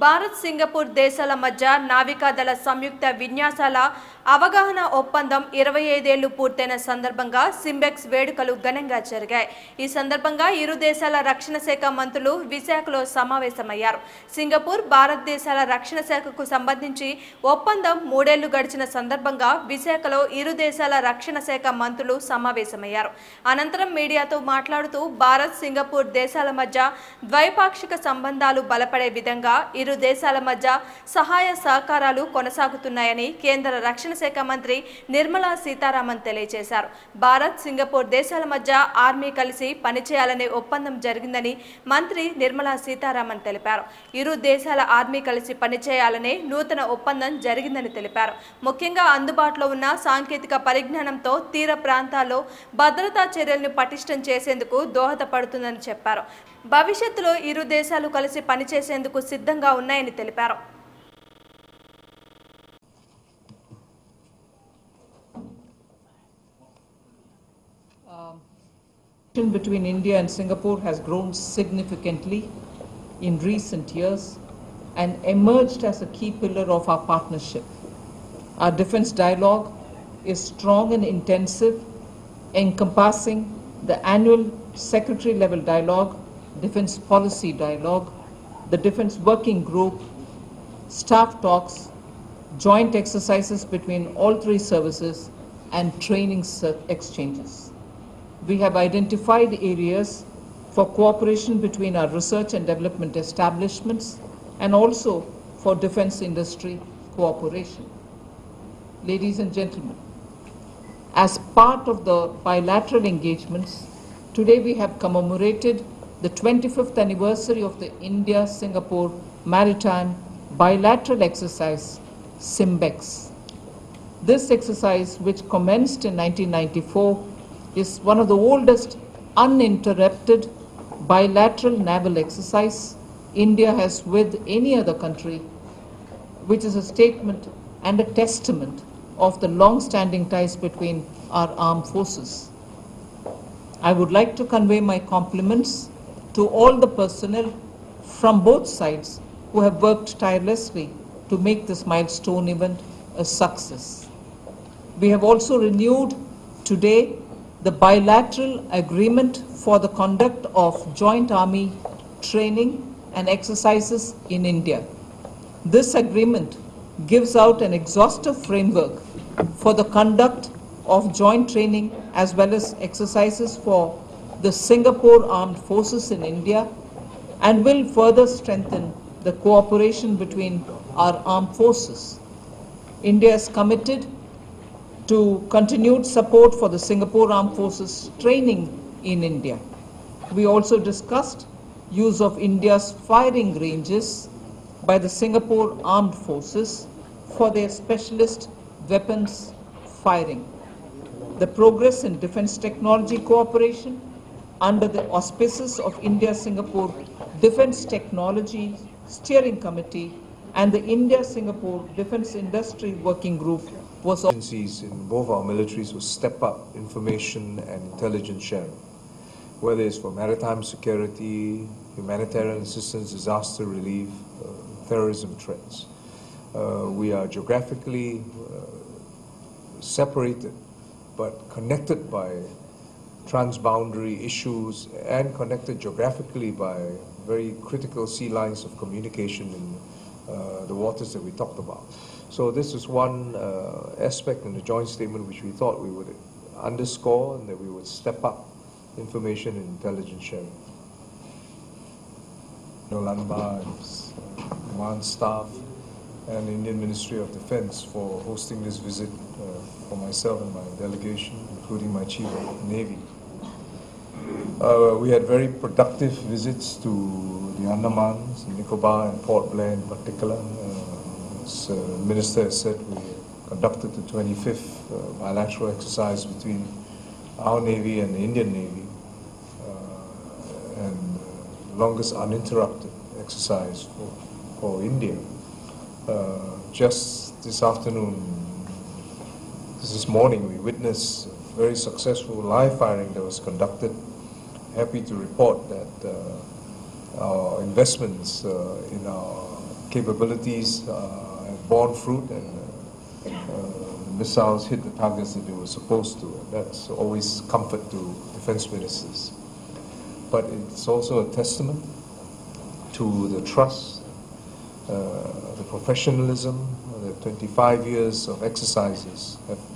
Bharat Singapore దేశాల మధ్య నావికాదళ సంయుక్త విన్యాసాల అవగాహన ఒప్పందం ఇరవై ఐదేళ్ళు పూర్తయిన సందర్భంగా సింబెక్స్ వేడుకలు ఘనంగా జరిగాయి. ఈ సందర్భంగా ఇరు దేశాల రక్షణ శాఖ మంత్రులు విశాఖలో సమావేశమయ్యారు. సింగపూర్ భారతదేశాల రక్షణ శాఖకు సంబంధించి ఒప్పందం మూడేళ్ళు గడిచిన సందర్భంగా విశాఖలో ఇరు దేశాల రక్షణ శాఖ మంత్రులు సమావేశమయ్యారు. అనంతరం మీడియాతో మాట్లాడుతూ భారత్ సింగపూర్ దేశాల మధ్య ద్వైపాక్షిక సంబంధాలు బలపడే విధంగా ఇరు దేశాల మధ్య సహాయ సహకారాలు కొనసాగుతున్నాయని కేంద్ర రక్షణ శాఖ మంత్రి నిర్మలా సీతారామన్ తెలియజేశారు. భారత్ సింగపూర్ దేశాల మధ్య ఆర్మీ కలిసి పనిచేయాలనే ఒప్పందం జరిగిందని మంత్రి నిర్మలా సీతారామన్ తెలిపారు. ఇరు దేశాల ఆర్మీ కలిసి పనిచేయాలనే నూతన ఒప్పందం జరిగిందని తెలిపారు. ముఖ్యంగా అందుబాటులో ఉన్న సాంకేతిక పరిజ్ఞానంతో తీర ప్రాంతాల్లో భద్రతా చర్యలను పటిష్టం చేసేందుకు దోహదపడుతుందని చెప్పారు. భవిష్యత్తులో ఇరు దేశాలు కలిసి పనిచేసేందుకు సిద్ధంగా ఉన్నాయని తెలిపారు Relation between India and Singapore has grown significantly in recent years and emerged as a key pillar of our partnership. Our defense dialogue is strong and intensive, encompassing the annual secretary level dialogue, defense policy dialogue, the defense working group, staff talks, joint exercises between all three services, and training exchanges we have identified areas for cooperation between our research and development establishments and also for defense industry cooperation. Ladies and gentlemen, as part of the bilateral engagements, today we have commemorated the 25th anniversary of the India Singapore Maritime Bilateral Exercise, SIMBEX. This exercise, which commenced in 1994, is one of the oldest uninterrupted bilateral naval exercise India has with any other country, which is a statement and a testament of the long-standing ties between our armed forces. I would like to convey my compliments to all the personnel from both sides who have worked tirelessly to make this milestone event a success. We have also renewed today the bilateral agreement for the conduct of joint army training and exercises in India. This agreement gives out an exhaustive framework for the conduct of joint training as well as exercises for the Singapore Armed Forces in India and will further strengthen the cooperation between our armed forces. India is committed to continued support for the Singapore Armed Forces training in India. We also discussed use of India's firing ranges by the Singapore Armed Forces for their specialist weapons firing. The progress in defense technology cooperation under the auspices of India-Singapore Defense Technology Steering Committee and the India-Singapore Defense Industry Working Group was agencies in both our militaries will step up information and intelligence sharing, whether it's for maritime security, humanitarian assistance, disaster relief, uh, terrorism threats. Uh, we are geographically uh, separated but connected by transboundary issues and connected geographically by very critical sea lines of communication in uh, the waters that we talked about. So this is one uh, aspect in the joint statement which we thought we would underscore and that we would step up information and intelligence sharing. Uh, command staff and Indian Ministry of Defense for hosting this visit uh, for myself and my delegation, including my Chief of Navy. Uh, we had very productive visits to the Andamans, Nicobar, and Port Blair in particular. Uh, as uh, Minister has said, we conducted the 25th uh, bilateral exercise between our Navy and the Indian Navy, uh, and uh, longest uninterrupted exercise for, for India. Just this afternoon, this morning, we witnessed very successful live firing that was conducted happy to report that uh, our investments uh, in our capabilities uh, have borne fruit and uh, uh, missiles hit the targets that they were supposed to. That's always comfort to defense ministers. But it's also a testament to the trust, uh, the professionalism, the 25 years of exercises have